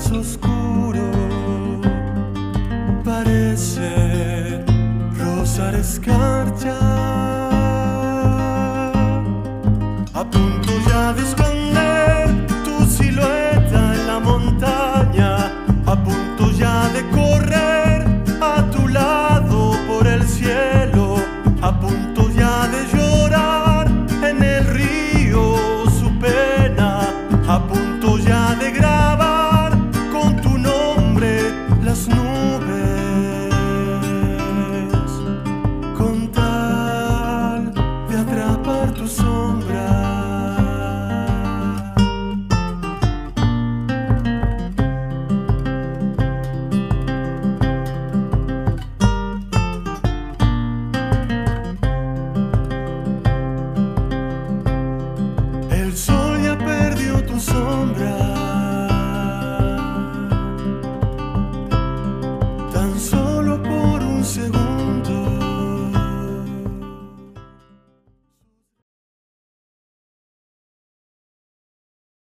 más oscuro. Parece rozar escarcha. A punto ya de esconder tu silueta en la montaña. A punto ya de correr a tu lado por el cielo. A punto ya de llorar en el río su pena. A punto ya de gracia.